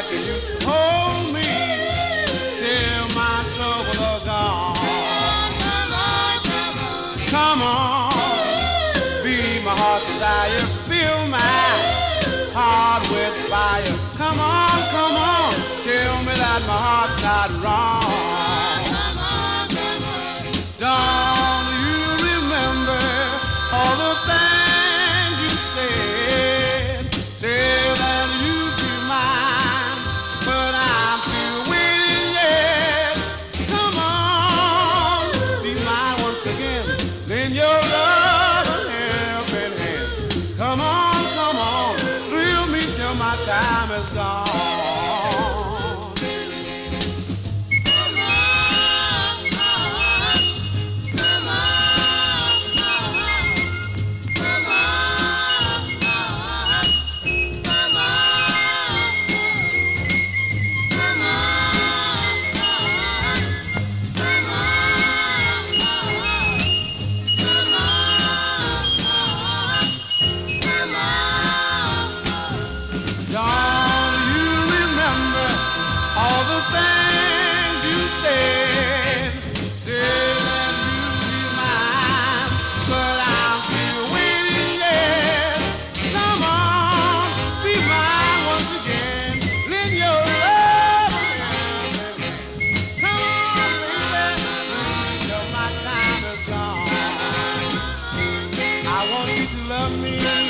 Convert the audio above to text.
like you used to hold me till my troubles are oh gone. Come on, come on, come on, be my heart's desire, fill my heart with fire. Come on, come on, tell me that my heart's not wrong. Lend your love a helping hand. Come on, come on, thrill me till my time is gone. I want you to love me.